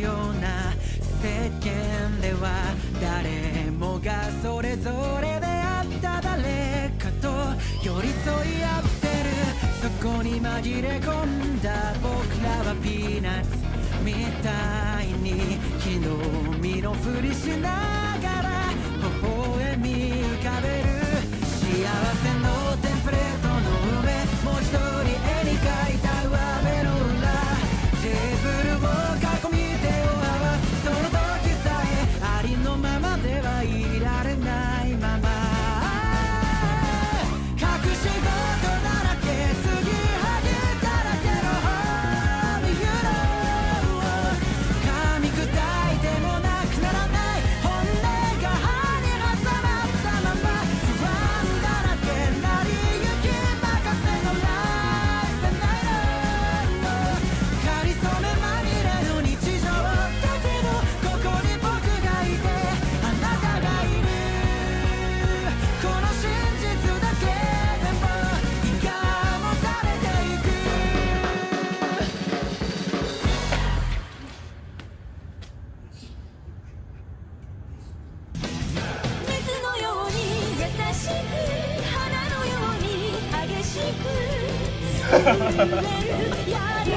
ような世間では誰もがそれぞれであった誰かと寄り添い合ってるそこに紛れ込んだ僕らはピーナッツみたいに木の実のふりしない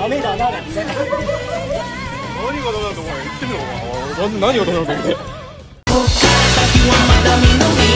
雨だな。何がダメだと思う？言ってんのか。な何がダメだと思う？